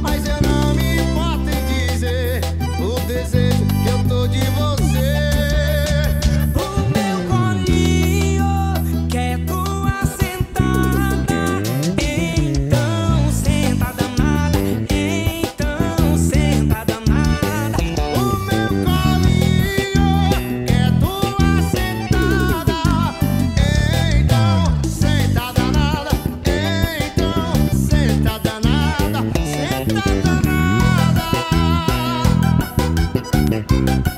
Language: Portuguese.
Mas eu não me importo em dizer o desejo. Bye.